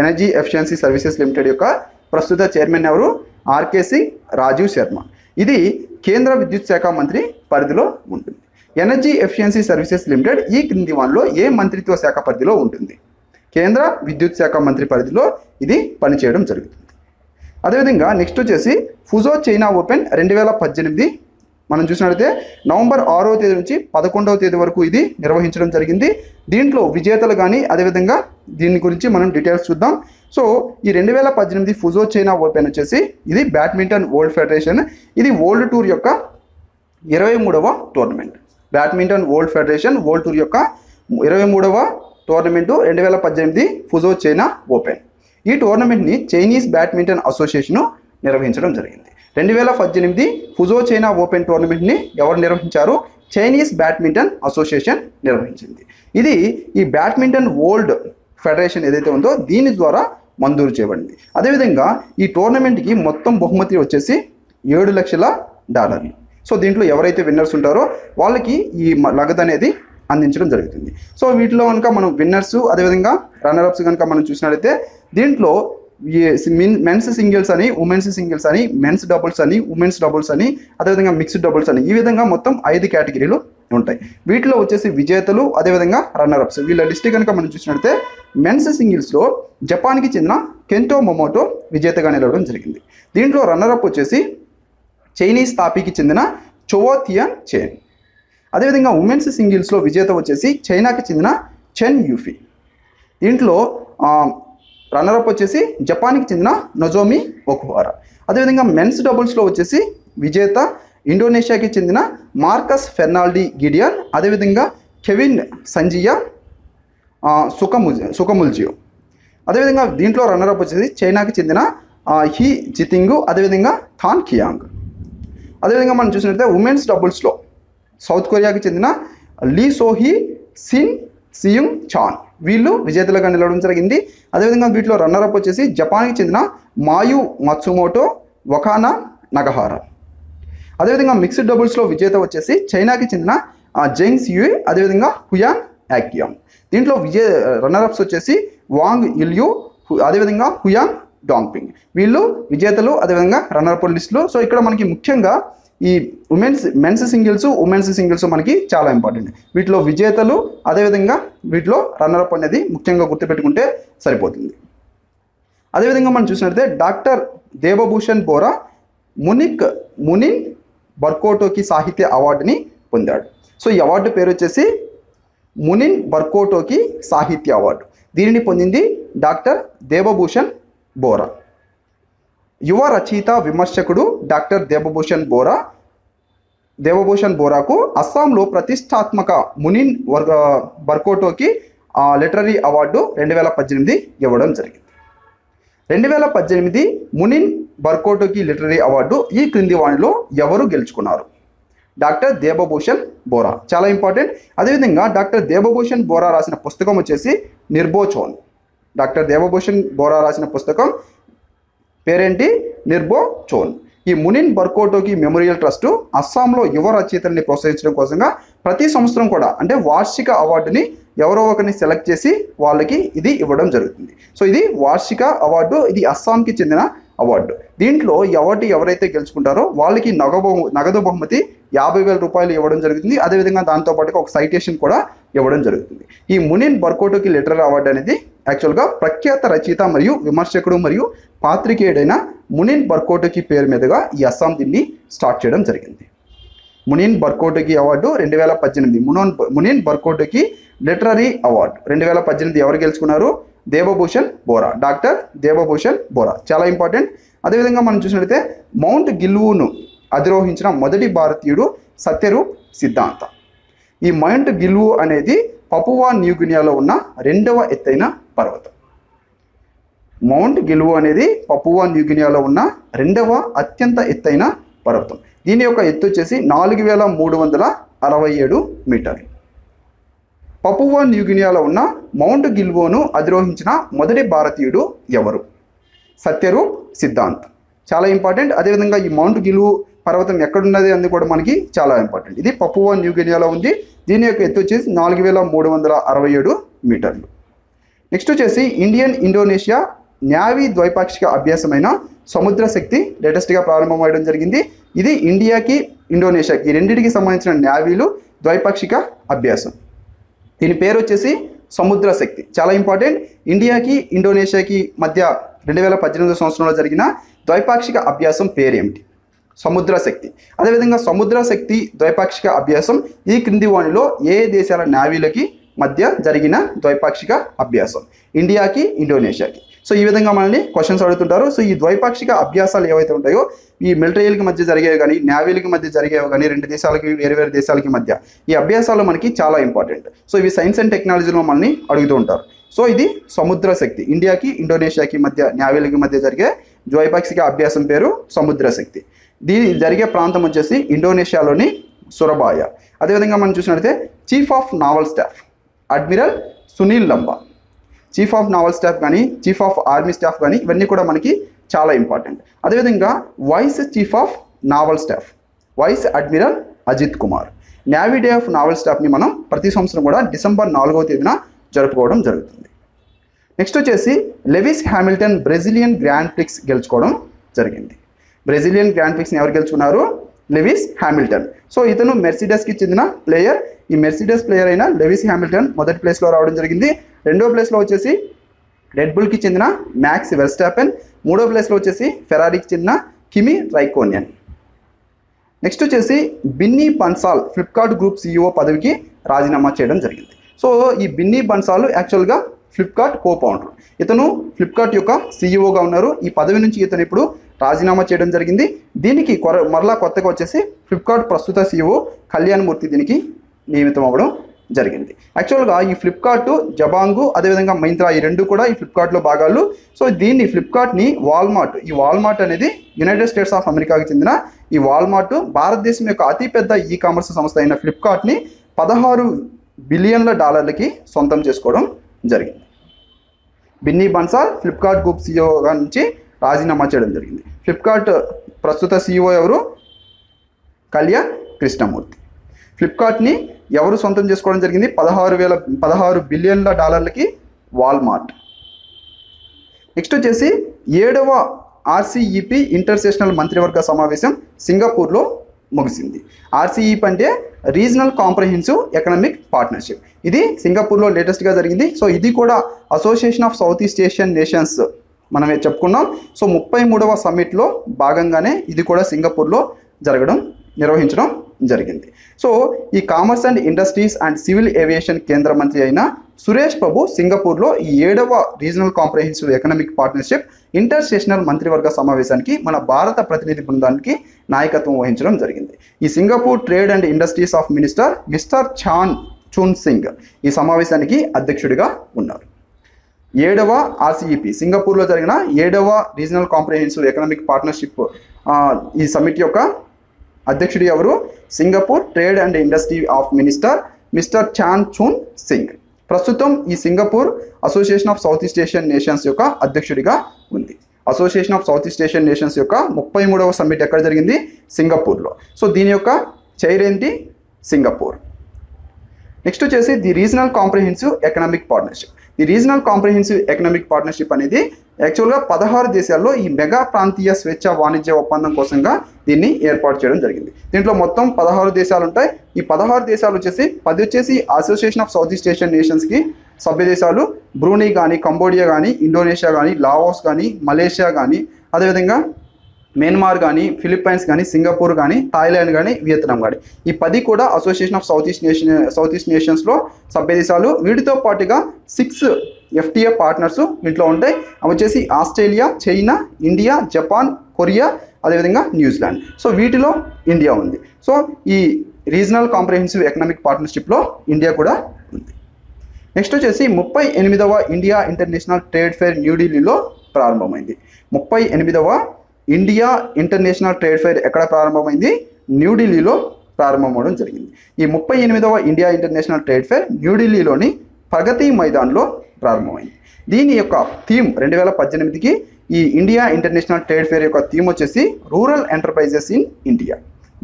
S1: Energy efficiency services limited యొక్క ప్రస్తుత చైర్మన్ ఎవరు? ఆర్కే సింగ్ రాజీవ్ శర్మ. ఇది కేంద్ర విద్యుత్ శాఖ మంత్రి పరిధిలో ఉంటుంది. ఎనర్జీ ఎఫిషియన్సీ సర్వీసెస్ లిమిటెడ్ ఈ క్రింది వన్లో ఏ మంత్రిత్వ శాఖ పరిధిలో ఉంటుంది? కేంద్ర విద్యుత్ శాఖ మంత్రి పరిధిలో ఇది పనిచేయడం జరుగుతుంది. అదేవిధంగా నెక్స్ట్ వచ్చేసి ఫుజో చైనా ఓపెన్ రెండు వేల పద్దెనిమిది మనం చూసినట్లయితే నవంబర్ ఆరో తేదీ నుంచి పదకొండవ తేదీ వరకు ఇది నిర్వహించడం జరిగింది. దీంట్లో విజేతలు కానీ అదేవిధంగా దీని గురించి మనం డీటెయిల్స్ చూద్దాం. సో ఈ రెండు వేల పద్దెనిమిది ఫుజో చైనా ఓపెన్ వచ్చేసి ఇది బ్యాడ్మింటన్ వరల్డ్ ఫెడరేషన్ ఇది వరల్డ్ టూర్ యొక్క ఇరవై మూడవ tournament. Badminton world federation world tour యొక్క ఇరవై మూడవ టోర్నమెంటు రెండు వేల పద్దెనిమిది ఫుజో చైనా ఓపెన్. ఈ టోర్నమెంట్ని చైనీస్ బ్యాడ్మింటన్ అసోసియేషను నిర్వహించడం జరిగింది. రెండు వేల పద్దెనిమిది ఫుజో చైనా ఓపెన్ టోర్నమెంట్ని ఎవరు నిర్వహించారు? చైనీస్ బ్యాడ్మింటన్ అసోసియేషన్ నిర్వహించింది. ఇది ఈ బ్యాడ్మింటన్ వరల్డ్ ఫెడరేషన్ ఏదైతే ఉందో దీని ద్వారా మంజూరు చేయబడింది. అదేవిధంగా ఈ టోర్నమెంట్కి మొత్తం బహుమతి వచ్చేసి ఏడు లక్షల డాలర్లు. సో దీంట్లో ఎవరైతే విన్నర్స్ ఉంటారో వాళ్ళకి ఈ నగదు అనేది అందించడం జరుగుతుంది. సో వీటిలో కనుక మనం విన్నర్స్ అదేవిధంగా రన్నర్అప్స్ కనుక మనం చూసినట్లయితే దీంట్లో మెన్స్ సింగిల్స్ అని ఉమెన్స్ సింగిల్స్ అని మెన్స్ డబుల్స్ అని ఉమెన్స్ డబుల్స్ అని అదేవిధంగా మిక్స్డ్ డబుల్స్ అని ఈ విధంగా మొత్తం ఐదు కేటగిరీలు ఉంటాయి. వీటిలో వచ్చేసి విజేతలు అదేవిధంగా రన్నర్అప్స్ వీళ్ళ లిస్ట్ కనుక మనం చూసినట్లయితే మెన్స్ సింగిల్స్లో జపాన్కి చెందిన కెంటో మొమోటో విజేతగా నిలవడం జరిగింది. దీంట్లో రన్నర్అప్ వచ్చేసి చైనీస్ తాపీకి చెందిన చోవోథియన్ చెన్. అదేవిధంగా ఉమెన్స్ సింగిల్స్లో విజేత వచ్చేసి చైనాకి చెందిన చెన్ యూఫీ. దీంట్లో రన్నరప్ వచ్చేసి జపాన్కి చెందిన నజోమి ఒకుహారా అదేవిధంగా మెన్స్ డబుల్స్లో వచ్చేసి విజేత ఇండోనేషియాకి చెందిన మార్కస్ ఫెర్నాల్డీ గిడియన్ అదేవిధంగా కెవిన్ సంజియా సుఖము సుకముజ్ సుకముల్జియో. అదేవిధంగా దీంట్లో రన్నరప్ వచ్చేసి చైనాకి చెందిన హీ జితింగు అదేవిధంగా థాన్ కియాంగ్. అదేవిధంగా మనం చూసినట్లయితే ఉమెన్స్ డబుల్స్లో సౌత్ కొరియాకి చెందిన లీ సోహీ సిన్ సియుంగ్ చాన్ వీళ్ళు విజేతలుగా నిలవడం జరిగింది. అదేవిధంగా వీటిలో రన్నరప్ వచ్చేసి జపాన్కి చెందిన మాయు మత్సుమోటో వకానా నగహారా అదేవిధంగా మిక్స్డ్ డబుల్స్లో విజేత వచ్చేసి చైనాకి చెందిన జెంగ్స్ యూ అదేవిధంగా హుయాన్ యాక్యామ్ దీంట్లో విజయ రన్నర్అప్స్ వచ్చేసి వాంగ్ ఇల్యూ హు- అదేవిధంగా హుయాంగ్ డాంపింగ్ వీళ్ళు విజేతలు అదేవిధంగా రన్నర్అప్ లిస్టులు సో ఇక్కడ మనకి ముఖ్యంగా ఈ women's men's singles women's singles మనకి చాలా ఇంపార్టెంట్ వీటిలో విజేతలు అదేవిధంగా వీటిలో రన్నర్అప్ అనేది ముఖ్యంగా గుర్తుపెట్టుకుంటే సరిపోతుంది. అదేవిధంగా మనం చూసినట్లయితే డాక్టర్ దేవభూషణ్ బోరా మునిక్ మునిన్ బర్కోటోకి సాహిత్య అవార్డుని పొందాడు. సో ఈ అవార్డు పేరు వచ్చేసి మునిన్ బర్కోటోకి సాహిత్య అవార్డు. దీనిని పొందింది డాక్టర్ దేవభూషణ్ బోరా. యువ రచయిత విమర్శకుడు డాక్టర్ దేవభూషణ్ బోరా. దేవభూషణ్ బోరాకు అస్సాంలో ప్రతిష్టాత్మక మునిన్ వర్గ బర్కోటోకి ఆ అవార్డు రెండు వేల పద్దెనిమిది ఇవ్వడం జరిగింది. రెండు వేల పద్దెనిమిది మునిన్ బర్కోటోకి లిటరరీ అవార్డు ఈ క్రింది వాణిలో ఎవరు గెలుచుకున్నారు? డాక్టర్ దేవభూషణ్ బోరా. చాలా ఇంపార్టెంట్. అదేవిధంగా డాక్టర్ దేవభూషణ్ బోరా రాసిన పుస్తకం వచ్చేసి నిర్భోచోన్ డాక్టర్ దేవభూషణ్ బోరా రాసిన పుస్తకం పేరేంటి? నిర్బో చోన్. ఈ మునిన్ బర్కోటోకి మెమోరియల్ ట్రస్టు అస్సాంలో యువ రచయితల్ని ప్రోత్సహించడం కోసంగా ప్రతి సంవత్సరం కూడా అంటే వార్షిక అవార్డుని ఎవరో ఒకరిని సెలెక్ట్ చేసి వాళ్ళకి ఇది ఇవ్వడం జరుగుతుంది. సో ఇది వార్షిక అవార్డు ఇది అస్సాంకి చెందిన అవార్డు. దీంట్లో ఈ అవార్డు ఎవరైతే గెలుచుకుంటారో వాళ్ళకి నగదు నగదు బహుమతి యాభై వేల రూపాయలు ఇవ్వడం జరుగుతుంది. అదేవిధంగా దాంతోపాటుగా ఒక సైటేషన్ కూడా ఇవ్వడం జరుగుతుంది. ఈ మునిన్ బర్కోటోకి లెటర్ అవార్డు అనేది యాక్చువల్గా ప్రఖ్యాత రచయిత మరియు విమర్శకుడు మరియు పాత్రికేయుడైన మునిన్ బర్కోటోకి పేరు మీదుగా ఈ అస్సాం దీన్ని స్టార్ట్ చేయడం జరిగింది. మునిన్ బర్కోటోకి అవార్డు రెండు వేల పద్దెనిమిది మునోన్ మునిన్ బర్కోటోకి లిటరరీ అవార్డు రెండు వేల పద్దెనిమిది ఎవరు గెలుచుకున్నారు? దేవభూషణ్ బోరా. డాక్టర్ దేవభూషణ్ బోరా. చాలా ఇంపార్టెంట్. అదేవిధంగా మనం చూసినట్లయితే మౌంట్ గిల్వును అధిరోహించిన మొదటి భారతీయుడు సత్యరూప్ సిద్ధాంత. ఈ మౌంట్ గిల్వు అనేది పపువా న్యూగినియాలో ఉన్న రెండవ ఎత్తైన పర్వతం. మౌంట్ గిల్వు అనేది పపువా న్యూగినియాలో ఉన్న రెండవ అత్యంత ఎత్తైన పర్వతం. దీని యొక్క ఎత్తు వచ్చేసి నాలుగు వేల మూడు వందల అరవై ఏడు మీటర్లు. పపువా న్యూగినియాలో ఉన్న మౌంట్ గిల్వోను అధిరోహించిన మొదటి భారతీయుడు ఎవరు? సత్యరూప్ సిద్ధాంత్. చాలా ఇంపార్టెంట్. అదేవిధంగా ఈ మౌంట్ గిల్వు పర్వతం ఎక్కడున్నది అనేది కూడా మనకి చాలా ఇంపార్టెంట్ ఇది పప్పువా న్యూగినియాలో ఉంది. దీని యొక్క ఎత్తు వచ్చేసి నాలుగు వేల మూడు వందల అరవై ఏడు మీటర్లు. నెక్స్ట్ వచ్చేసి ఇండియన్ ఇండోనేషియా న్యావీ ద్వైపాక్షిక అభ్యాసమైన సముద్ర శక్తి లేటెస్ట్గా ప్రారంభమవడం జరిగింది. ఇది ఇండియాకి ఇండోనేషియాకి ఈ రెండింటికి సంబంధించిన న్యావీలు ద్వైపాక్షిక అభ్యాసం. దీని పేరు వచ్చేసి సముద్ర శక్తి. చాలా ఇంపార్టెంట్ ఇండియాకి ఇండోనేషియాకి మధ్య రెండు వేల పద్దెనిమిది సంవత్సరంలో జరిగిన ద్వైపాక్షిక అభ్యాసం పేరేమిటి? సముద్ర శక్తి అదేవిధంగా సముద్ర శక్తి ద్వైపాక్షిక అభ్యాసం ఈ క్రింది వాణిలో ఏ దేశాల నావీలకి మధ్య జరిగిన ద్వైపాక్షిక అభ్యాసం? ఇండియాకి ఇండోనేషియాకి. సో ఈ విధంగా మనల్ని క్వశ్చన్స్ అడుగుతుంటారు. సో ఈ ద్వైపాక్షిక అభ్యాసాలు ఏవైతే ఉంటాయో ఈ మిలిటరీలకి మధ్య జరిగేవి కానీ నావీలకి మధ్య జరిగేవి కానీ రెండు దేశాలకి వేరు వేరు దేశాలకి మధ్య ఈ అభ్యాసాలు మనకి చాలా ఇంపార్టెంట్ సో ఇవి సైన్స్ అండ్ టెక్నాలజీలో మనల్ని అడుగుతూ ఉంటారు. సో ఇది సముద్ర శక్తి ఇండియాకి ఇండోనేషియాకి మధ్య నావీలకి మధ్య జరిగే ద్వైపాక్షిక అభ్యాసం పేరు సముద్ర శక్తి దీని జరిగే ప్రాంతం వచ్చేసి ఇండోనేషియాలోని సురబాయ. అదేవిధంగా మనం చూసినట్లయితే chief of naval staff admiral Sunil Lanba. Chief of naval staff కానీ చీఫ్ ఆఫ్ ఆర్మీ స్టాఫ్ కానీ ఇవన్నీ కూడా మనకి చాలా ఇంపార్టెంట్. అదేవిధంగా vice chief of naval staff vice admiral Ajit Kumar. Navy day of naval స్టాఫ్ని మనం ప్రతి సంవత్సరం కూడా డిసెంబర్ నాలుగవ తేదీన జరుపుకోవడం జరుగుతుంది. నెక్స్ట్ వచ్చేసి Lewis Hamilton Brazilian grand prix గెలుచుకోవడం జరిగింది. బ్రెజిలియన్ గ్రాండ్ ప్రిక్స్ని ఎవరు గెలుచుకున్నారు? లెవిస్ హ్యామిల్టన్ సో ఇతను మెర్సిడెస్కి చెందిన ప్లేయర్ ఈ మెర్సిడెస్ ప్లేయర్ అయిన లెవిస్ హ్యామిల్టన్ మొదటి ప్లేస్లో రావడం జరిగింది. రెండో ప్లేస్లో వచ్చేసి రెడ్ బుల్కి చెందిన మ్యాక్స్ వెర్స్టాపెన్ మూడో ప్లేస్లో వచ్చేసి ఫెరారీకి చెందిన కిమి రైకోనియన్ నెక్స్ట్ వచ్చేసి Binny Bansal Flipkart group CEO పదవికి రాజీనామా చేయడం జరిగింది. సో ఈ బిన్నీ బన్సాల్ యాక్చువల్గా ఫ్లిప్కార్ట్ కో ఫౌండర్ ఇతను ఫ్లిప్కార్ట్ యొక్క సీఈఓగా ఉన్నారు. ఈ పదవి నుంచి ఇతను ఇప్పుడు రాజీనామా చేయడం జరిగింది. దీనికి కొర మరలా కొత్తగా వచ్చేసి ఫ్లిప్కార్ట్ ప్రస్తుత సీఈఓ కళ్యాణ్ మూర్తి దీనికి నియమితం అవ్వడం జరిగింది. యాక్చువల్గా ఈ ఫ్లిప్కార్ట్ జబాంగు అదేవిధంగా మైంత్రా ఈ రెండు కూడా ఈ ఫ్లిప్కార్ట్లో భాగాలు. సో దీన్ని ఫ్లిప్కార్ట్ని వాల్మార్ట్ ఈ వాల్మార్ట్ అనేది యునైటెడ్ స్టేట్స్ ఆఫ్ అమెరికాకి చెందిన ఈ వాల్మార్ట్ భారతదేశం యొక్క అతిపెద్ద ఈ కామర్స్ సంస్థ అయిన ఫ్లిప్కార్ట్ని పదహారు బిలియన్ల డాలర్లకి సొంతం చేసుకోవడం జరిగింది. బిన్నీ బన్సాల్ ఫ్లిప్కార్ట్ గ్రూప్ సీఈఓగా నుంచి రాజీనామా చేయడం జరిగింది. ఫ్లిప్కార్ట్ ప్రస్తుత సీఈఓ ఎవరు? కళ్యాణ్ కృష్ణమూర్తి. ఫ్లిప్కార్ట్ని ఎవరు సొంతం చేసుకోవడం జరిగింది? పదహారు వేల పదహారు బిలియన్ల డాలర్లకి వాల్మార్ట్. నెక్స్ట్ వచ్చేసి ఏడవ ఆర్సీఈపీ ఇంటర్సేషనల్ మంత్రివర్గ సమావేశం సింగపూర్లో ముగిసింది. ఆర్సీఈపీ అంటే రీజనల్ కాంప్రహెన్సివ్ ఎకనామిక్ పార్ట్నర్షిప్. ఇది సింగపూర్లో లేటెస్ట్గా జరిగింది. సో ఇది కూడా association of south east Asian nations మనమే చెప్పుకున్నాం. సో ముప్పై మూడవ సమ్మిట్లో భాగంగానే ఇది కూడా సింగపూర్లో జరగడం నిర్వహించడం జరిగింది. సో ఈ commerce and industries and civil aviation కేంద్ర మంత్రి అయిన సురేష్ ప్రభు సింగపూర్లో ఈ ఏడవ regional comprehensive economic partnership intersessional మంత్రివర్గ సమావేశానికి మన భారత ప్రతినిధి బృందానికి నాయకత్వం వహించడం జరిగింది. ఈ Singapore trade and industries of minister mister Chan Chun Sing ఈ సమావేశానికి అధ్యక్షుడిగా ఉన్నారు. ఏడవ ఆర్సీఈపీ సింగపూర్లో జరిగిన ఏడవ రీజనల్ కాంప్రహెన్సివ్ ఎకనామిక్ పార్ట్నర్షిప్ ఈ సమిట్ యొక్క అధ్యక్షుడు ఎవరు? Singapore trade and industry of minister mister Chan Chun Sing. ప్రస్తుతం ఈ Singapore association of south east Asian nations యొక్క అధ్యక్షుడిగా ఉంది. Association of south east Asian nations యొక్క ముప్పై మూడవ సమ్మిట్ ఎక్కడ జరిగింది? సింగపూర్లో. సో దీని యొక్క చైర్ ఏంటి? సింగపూర్. నెక్స్ట్ వచ్చేసి the regional comprehensive economic partnership. ఈ రీజనల్ కాంప్రహెన్సివ్ ఎకనామిక్ పార్ట్నర్షిప్ అనేది యాక్చువల్గా పదహారు దేశాల్లో ఈ మెగా ప్రాంతీయ స్వేచ్ఛ వాణిజ్య ఒప్పందం కోసంగా దీన్ని ఏర్పాటు చేయడం జరిగింది. దీంట్లో మొత్తం పదహారు దేశాలు ఉంటాయి. ఈ పదహారు దేశాలు వచ్చేసి పది వచ్చేసి association of south east Asian నేషన్స్కి సభ్య దేశాలు. బ్రూనీ కానీ కంబోడియా కానీ ఇండోనేషియా కానీ లావోస్ కానీ మలేషియా కానీ అదేవిధంగా మయన్మార్ కానీ ఫిలిప్పైన్స్ కానీ సింగపూర్ కానీ థాయిలాండ్ కానీ వియత్నాం కానీ ఈ పది కూడా association of south east nation south east నేషన్స్లో సభ్యదేశాలు వీటితో పాటుగా సిక్స్ ఎఫ్టీఏ పార్ట్నర్స్ వీటిలో ఉంటాయి. అవి వచ్చేసి Australia China India Japan Korea అదేవిధంగా న్యూజిలాండ్. సో వీటిలో ఇండియా ఉంది. సో ఈ రీజనల్ కాంప్రహెన్సివ్ ఎకనామిక్ పార్ట్నర్షిప్లో ఇండియా కూడా ఉంది. నెక్స్ట్ వచ్చేసి ముప్పై ఎనిమిదవ ఇండియా ఇంటర్నేషనల్ ట్రేడ్ ఫేర్ న్యూఢిల్లీలో ప్రారంభమైంది. ముప్పై ఎనిమిదవ ఇండియా ఇంటర్నేషనల్ ట్రేడ్ ఫేర్ ఎక్కడ ప్రారంభమైంది? న్యూఢిల్లీలో ప్రారంభమవడం జరిగింది. ఈ ముప్పై ఎనిమిదవ ఇండియా ఇంటర్నేషనల్ ట్రేడ్ ఫేర్ న్యూఢిల్లీలోని ప్రగతి మైదాన్లో ప్రారంభమైంది. దీని యొక్క థీమ్ రెండు వేల పద్దెనిమిదికి ఈ ఇండియా ఇంటర్నేషనల్ ట్రేడ్ ఫేర్ యొక్క థీమ్ వచ్చేసి రూరల్ ఎంటర్ప్రైజెస్ ఇన్ ఇండియా.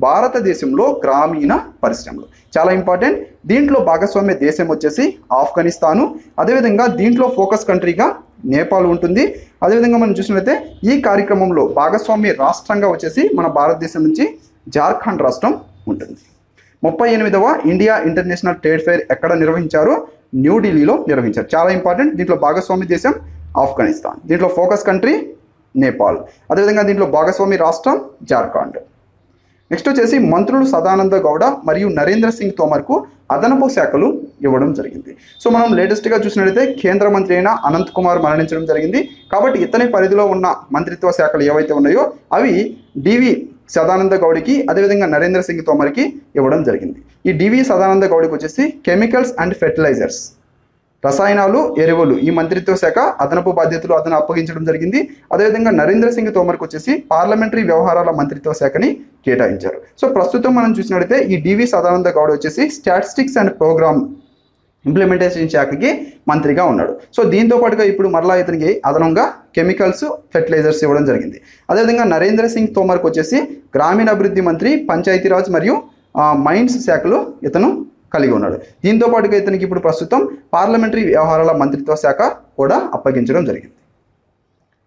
S1: భారతదేశంలో గ్రామీణ పరిశ్రమలు. చాలా ఇంపార్టెంట్. దీంట్లో భాగస్వామ్య దేశం వచ్చేసి ఆఫ్ఘనిస్తాను. అదేవిధంగా దీంట్లో ఫోకస్ కంట్రీగా నేపాల్ ఉంటుంది. అదేవిధంగా మనం చూసినట్లయితే ఈ కార్యక్రమంలో భాగస్వామ్య రాష్ట్రంగా వచ్చేసి మన భారతదేశం నుంచి జార్ఖండ్ రాష్ట్రం ఉంటుంది. ముప్పై ఎనిమిదవ ఇండియా ఇంటర్నేషనల్ ట్రేడ్ ఫేర్ ఎక్కడ నిర్వహించారు? న్యూఢిల్లీలో నిర్వహించారు. చాలా ఇంపార్టెంట్. దీంట్లో భాగస్వామి దేశం ఆఫ్ఘనిస్తాన్. దీంట్లో ఫోకస్ కంట్రీ నేపాల్. అదేవిధంగా దీంట్లో భాగస్వామి రాష్ట్రం జార్ఖండ్. నెక్స్ట్ వచ్చేసి మంత్రులు సదానంద గౌడ మరియు నరేంద్ర సింగ్ తోమర్కు అదనపు శాఖలు ఇవ్వడం జరిగింది. సో మనం లేటెస్ట్గా చూసినట్లయితే కేంద్ర మంత్రి అయిన అనంత్ కుమార్ మరణించడం జరిగింది. కాబట్టి ఇతని పరిధిలో ఉన్న మంత్రిత్వ శాఖలు ఏవైతే ఉన్నాయో అవి డివి సదానంద గౌడికి అదేవిధంగా నరేంద్ర సింగ్ తోమర్కి ఇవ్వడం జరిగింది. ఈ డివి సదానంద గౌడికి వచ్చేసి కెమికల్స్ అండ్ ఫెర్టిలైజర్స్ రసాయనాలు ఎరువులు ఈ మంత్రిత్వ శాఖ అదనపు బాధ్యతలు అతను అప్పగించడం జరిగింది. అదేవిధంగా నరేంద్ర సింగ్ తోమర్కి వచ్చేసి పార్లమెంటరీ వ్యవహారాల మంత్రిత్వ శాఖని కేటాయించారు. సో ప్రస్తుతం మనం చూసినట్లయితే ఈ డివి సదానంద గౌడ్ వచ్చేసి స్టాటిస్టిక్స్ అండ్ ప్రోగ్రామ్ ఇంప్లిమెంటేషన్ శాఖకి మంత్రిగా ఉన్నాడు. సో దీంతో పాటుగా ఇప్పుడు మరలా ఇతనికి అదనంగా కెమికల్స్ ఫెర్టిలైజర్స్ ఇవ్వడం జరిగింది. అదేవిధంగా నరేంద్ర సింగ్ తోమర్కి వచ్చేసి గ్రామీణాభివృద్ధి మంత్రి పంచాయతీరాజ్ మరియు మైండ్స్ మైన్స్ శాఖలు ఇతను కలిగి ఉన్నాడు. దీంతో పాటుగా ఇతనికి ఇప్పుడు ప్రస్తుతం పార్లమెంటరీ వ్యవహారాల మంత్రిత్వ శాఖ కూడా అప్పగించడం జరిగింది.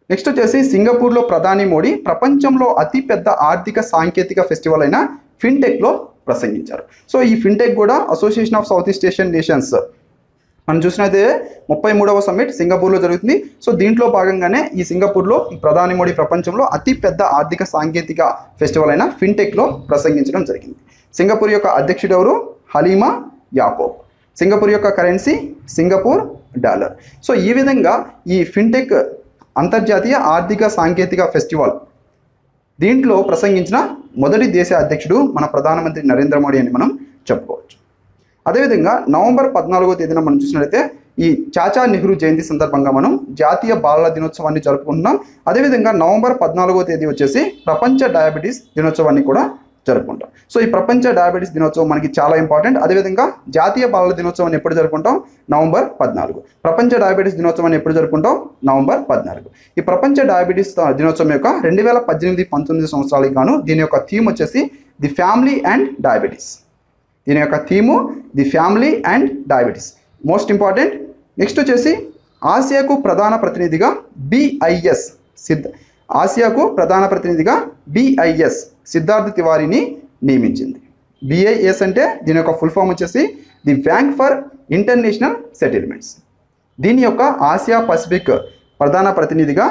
S1: నెక్స్ట్ వచ్చేసి సింగపూర్లో ప్రధాని మోడీ ప్రపంచంలో అతిపెద్ద ఆర్థిక సాంకేతిక ఫెస్టివల్ అయిన ఫిన్టెక్లో ప్రసంగించారు. సో ఈ ఫిన్టెక్ కూడా association of south east Asian nations మనం చూసినైతే ముప్పై మూడవ సమ్మిట్ సింగపూర్లో జరుగుతుంది. సో దీంట్లో భాగంగానే ఈ సింగపూర్లో ప్రధాని మోడీ ప్రపంచంలో అతిపెద్ద ఆర్థిక సాంకేతిక ఫెస్టివల్ అయిన ఫిన్టెక్లో ప్రసంగించడం జరిగింది. సింగపూర్ యొక్క అధ్యక్షుడు ఎవరు? Halimah Yacob. సింగపూర్ యొక్క కరెన్సీ సింగపూర్ డాలర్. సో ఈ విధంగా ఈ ఫిన్టెక్ అంతర్జాతీయ ఆర్థిక సాంకేతిక ఫెస్టివల్ దీంట్లో ప్రసంగించిన మొదటి దేశ అధ్యక్షుడు మన ప్రధానమంత్రి నరేంద్ర మోడీ అని మనం చెప్పుకోవచ్చు. అదేవిధంగా నవంబర్ పద్నాలుగో తేదీన మనం చూసినట్లయితే ఈ చాచా నెహ్రూ జయంతి సందర్భంగా మనం జాతీయ బాలల దినోత్సవాన్ని జరుపుకుంటున్నాం. అదేవిధంగా నవంబర్ పద్నాలుగో తేదీ వచ్చేసి ప్రపంచ డయాబెటీస్ దినోత్సవాన్ని కూడా జరుపుకుంటాం. సో ఈ ప్రపంచ డయాబెటీస్ దినోత్సవం మనకి చాలా ఇంపార్టెంట్. అదేవిధంగా జాతీయ బాలల దినోత్సవాన్ని ఎప్పుడు జరుపుకుంటాం? నవంబర్ పద్నాలుగు. ప్రపంచ డయాబెటీస్ దినోత్సవాన్ని ఎప్పుడు జరుపుకుంటాం? నవంబర్ పద్నాలుగు. ఈ ప్రపంచ డయాబెటీస్ దినోత్సవం యొక్క రెండు వేల పద్దెనిమిది పంతొమ్మిది సంవత్సరాలకి గాను దీని యొక్క థీమ్ వచ్చేసి ది ఫ్యామిలీ అండ్ డయాబెటీస్. దీని యొక్క theme the family and diabetes. Most important. Next వచ్చేసి ఆసియాకు ప్రధాన ప్రతినిధిగా బిఐఎస్ సిద్ధ ఆసియాకు ప్రధాన ప్రతినిధిగా బిఐఎస్ సిద్ధార్థ్ తివారీని నియమించింది. బిఐఎస్ అంటే దీని యొక్క ఫుల్ ఫామ్ వచ్చేసి the bank for international settlements. దీని యొక్క ఆసియా పసిఫిక్ ప్రధాన ప్రతినిధిగా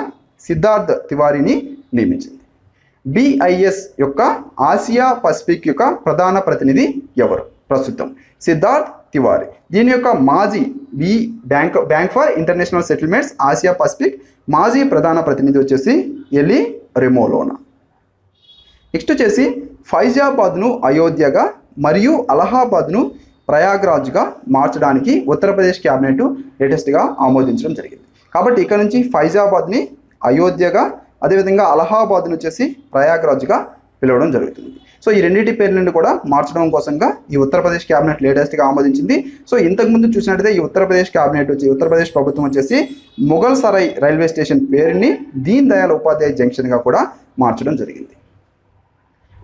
S1: సిద్ధార్థ్ తివారీని నియమించింది. బిఐఎస్ యొక్క ఆసియా పసిఫిక్ యొక్క ప్రధాన ప్రతినిధి ఎవరు? ప్రస్తుతం సిద్ధార్థ్ తివారీ. దీని యొక్క మాజీ B bank bank for international settlements Asia Pacific మాజీ ప్రధాన ప్రతినిధి వచ్చేసి ఎలి రెమోలోనా. నెక్స్ట్ వచ్చేసి ఫైజాబాద్ను అయోధ్యగా మరియు అలహాబాద్ను ప్రయాగ్రాజ్గా మార్చడానికి ఉత్తరప్రదేశ్ క్యాబినెట్ లేటెస్ట్గా ఆమోదించడం జరిగింది. కాబట్టి ఇక్కడ నుంచి ఫైజాబాద్ని అయోధ్యగా అదేవిధంగా అలహాబాద్ను వచ్చేసి ప్రయాగ్రాజ్గా పిలవడం జరుగుతుంది. సో ఈ రెండింటి పేర్లను కూడా మార్చడం కోసంగా ఈ ఉత్తరప్రదేశ్ క్యాబినెట్ లేటెస్ట్గా ఆమోదించింది. సో ఇంతకుముందు చూసినట్టయితే ఈ ఉత్తరప్రదేశ్ క్యాబినెట్ వచ్చి ఉత్తరప్రదేశ్ ప్రభుత్వం వచ్చేసి మొఘల్ సరై రైల్వే స్టేషన్ పేరుని దీన్ దయాళ్ ఉపాధ్యాయ జంక్షన్గా కూడా మార్చడం జరిగింది.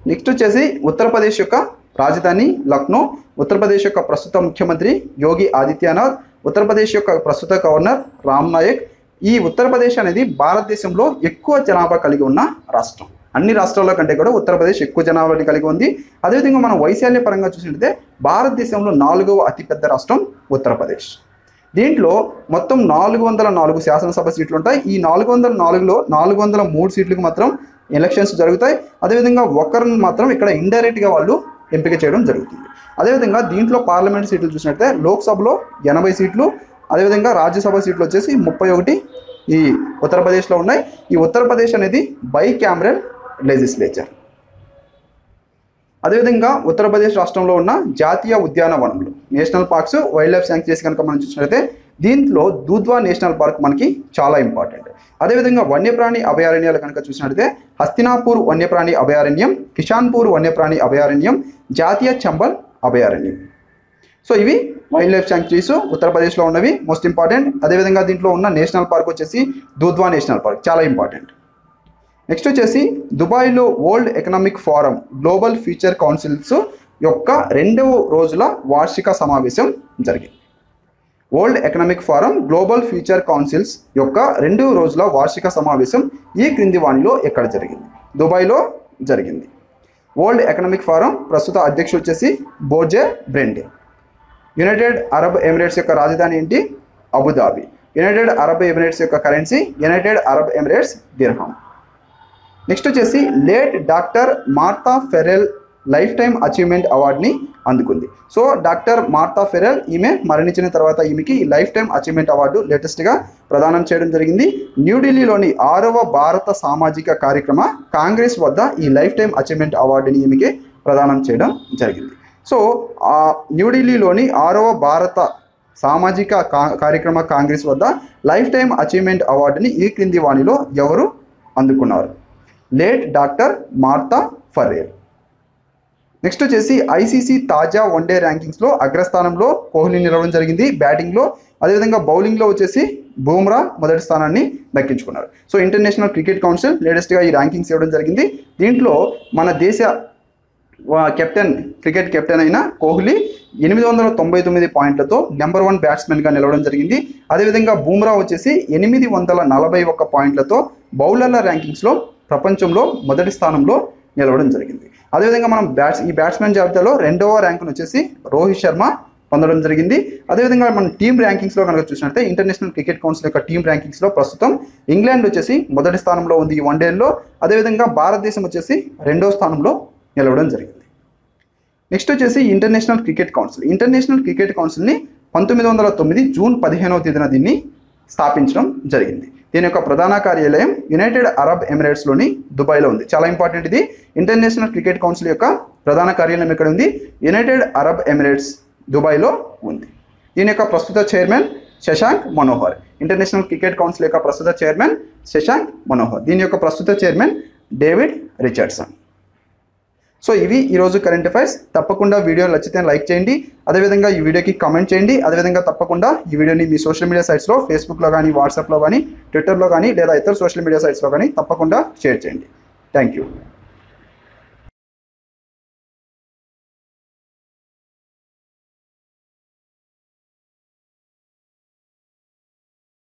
S1: నెక్స్ట్ వచ్చేసి ఉత్తరప్రదేశ్ యొక్క రాజధాని లక్నో. ఉత్తరప్రదేశ్ యొక్క ప్రస్తుత ముఖ్యమంత్రి యోగి ఆదిత్యనాథ్ ఉత్తరప్రదేశ్ యొక్క ప్రస్తుత గవర్నర్ రామ్ నాయక్. ఈ ఉత్తరప్రదేశ్ అనేది భారతదేశంలో ఎక్కువ జనాభా కలిగి ఉన్న రాష్ట్రం. అన్ని రాష్ట్రాల కంటే కూడా ఉత్తరప్రదేశ్ ఎక్కువ జనాభాని కలిగి ఉంది. అదేవిధంగా మనం వైశాల్య పరంగా చూసినట్లయితే భారతదేశంలో నాలుగవ అతిపెద్ద రాష్ట్రం ఉత్తరప్రదేశ్. దీంట్లో మొత్తం నాలుగు వందల నాలుగు శాసనసభ సీట్లు ఉంటాయి. ఈ నాలుగు వందల నాలుగులో నాలుగు వందల మూడు సీట్లకు మాత్రం ఎలక్షన్స్ జరుగుతాయి. అదేవిధంగా ఒకరిని మాత్రం ఇక్కడ ఇండైరెక్ట్గా వాళ్ళు ఎంపిక చేయడం జరుగుతుంది. అదేవిధంగా దీంట్లో పార్లమెంట్ సీట్లు చూసినట్టే లోక్సభలో ఎనభై సీట్లు అదేవిధంగా రాజ్యసభ సీట్లు వచ్చేసి ముప్పై ఒకటి ఈ ఉత్తరప్రదేశ్లో ఉన్నాయి. ఈ ఉత్తరప్రదేశ్ అనేది బై క్యామరల్ లెజిస్లేచర్. అదేవిధంగా ఉత్తరప్రదేశ్ రాష్ట్రంలో ఉన్న జాతీయ ఉద్యానవనములు national parks wildlife sanctuaries కనుక మనం చూసినట్లయితే దీంట్లో దూద్వా నేషనల్ పార్క్ మనకి చాలా ఇంపార్టెంట్. అదేవిధంగా వన్యప్రాణి అభయారణ్యాలు కనుక చూసినట్లయితే హస్తినాపూర్ వన్యప్రాణి అభయారణ్యం కిషాన్పూర్ వన్యప్రాణి అభయారణ్యం జాతీయ చంబల్ అభయారణ్యం. సో ఇవి వైల్డ్ లైఫ్ శాంక్చురీస్ ఉత్తరప్రదేశ్లో ఉన్నవి మోస్ట్ ఇంపార్టెంట్ అదేవిధంగా దీంట్లో ఉన్న నేషనల్ పార్క్ వచ్చేసి దూద్వా నేషనల్ పార్క్ చాలా ఇంపార్టెంట్. నెక్స్ట్ వచ్చేసి దుబాయ్లో world economic forum global future councils యొక్క రెండవ రోజుల వార్షిక సమావేశం జరిగింది. World economic forum global future councils యొక్క రెండు రోజుల వార్షిక సమావేశం ఈ క్రింది వాణిలో ఎక్కడ జరిగింది? దుబాయ్లో జరిగింది. వరల్డ్ ఎకనామిక్ ఫోరం ప్రస్తుత అధ్యక్షుడు వచ్చేసి Borge Brende. United Arab Emirates యొక్క రాజధాని ఏంటి? Abu Dhabi. United Arab Emirates యొక్క currency United Arab Emirates dirham. Next వచ్చేసి late doctor Martha Farrell lifetime achievement అవార్డుని అందుకుంది. సో డాక్టర్ మార్తా ఫెరల్ ఈమె మరణించిన తర్వాత ఈమెకి ఈ లైఫ్ టైం అచీవ్మెంట్ అవార్డు లేటెస్ట్గా ప్రదానం చేయడం జరిగింది. న్యూఢిల్లీలోని ఆరవ భారత సామాజిక కార్యక్రమ కాంగ్రెస్ వద్ద ఈ లైఫ్ టైమ్ అచీవ్మెంట్ అవార్డుని ఈమెకి ప్రదానం చేయడం జరిగింది. సో న్యూఢిల్లీలోని ఆరవ భారత సామాజిక కా- కార్యక్రమ కాంగ్రెస్ వద్ద లైఫ్ టైం అచీవ్మెంట్ అవార్డుని ఈ క్రింది వాణిలో ఎవరు అందుకున్నారు? Late doctor Martha Farrell. Next వచ్చేసి ఐసీసీ తాజా వన్డే ర్యాంకింగ్స్లో అగ్రస్థానంలో కోహ్లీ నిలవడం జరిగింది. బ్యాటింగ్లో అదేవిధంగా బౌలింగ్లో వచ్చేసి బూమ్రా మొదటి స్థానాన్ని దక్కించుకున్నారు. సో ఇంటర్నేషనల్ క్రికెట్ కౌన్సిల్ లేటెస్ట్గా ఈ ర్యాంకింగ్స్ ఇవ్వడం జరిగింది. దీంట్లో మన దేశ కెప్టెన్ క్రికెట్ కెప్టెన్ అయిన కోహ్లీ ఎనిమిది వందల తొంభై తొమ్మిది పాయింట్లతో నెంబర్ వన్ బ్యాట్స్మెన్గా నిలవడం జరిగింది. అదేవిధంగా బూమ్రా వచ్చేసి ఎనిమిది వందల నలభై ఒక్క పాయింట్లతో బౌలర్ల ర్యాంకింగ్స్లో ప్రపంచంలో మొదటి స్థానంలో నిలవడం జరిగింది. అదేవిధంగా మనం బ్యాట్స్ ఈ బ్యాట్స్మెన్ జాబితాలో రెండవ ర్యాంకును వచ్చేసి రోహిత్ శర్మ పొందడం జరిగింది. అదేవిధంగా మనం టీమ్ ర్యాంకింగ్స్లో కనుక చూసినట్లయితే ఇంటర్నేషనల్ క్రికెట్ కౌన్సిల్ యొక్క టీమ్ ర్యాంకింగ్స్లో ప్రస్తుతం ఇంగ్లాండ్ వచ్చేసి మొదటి స్థానంలో ఉంది ఈ వన్డేల్లో అదేవిధంగా భారతదేశం వచ్చేసి రెండో స్థానంలో నిలవడం జరిగింది. నెక్స్ట్ వచ్చేసి international cricket council. International cricket కౌన్సిల్ని పంతొమ్మిది వందల తొమ్మిది జూన్ పదిహేనవ తేదీన దీన్ని స్థాపించడం జరిగింది. దీని యొక్క ప్రధాన కార్యాలయం యునైటెడ్ అరబ్ ఎమిరేట్స్లోని దుబాయ్లో ఉంది. చాలా ఇంపార్టెంట్ ఇది. ఇంటర్నేషనల్ క్రికెట్ కౌన్సిల్ యొక్క ప్రధాన కార్యాలయం ఎక్కడ ఉంది? యునైటెడ్ అరబ్ ఎమిరేట్స్ దుబాయ్లో ఉంది. దీని యొక్క ప్రస్తుత chairman Shashank Manohar. International cricket council యొక్క ప్రస్తుత చైర్మన్ శశాంక్ మనోహర్. దీని యొక్క ప్రస్తుత చైర్మన్ డేవిడ్ రిచర్డ్సన్. సో ఇవి ఈరోజు కరెంట్ అఫైర్స్ తప్పకుండా వీడియో నచ్చితే లైక్ చేయండి. అదేవిధంగా ఈ వీడియోకి కామెంట్ చేయండి. అదేవిధంగా తప్పకుండా ఈ వీడియోని మీ సోషల్ మీడియా సైట్స్లో ఫేస్బుక్లో కానీ వాట్సాప్లో కానీ ట్విట్టర్లో కానీ లేదా ఇతర సోషల్ మీడియా సైట్స్లో కానీ తప్పకుండా షేర్ చేయండి. Thank you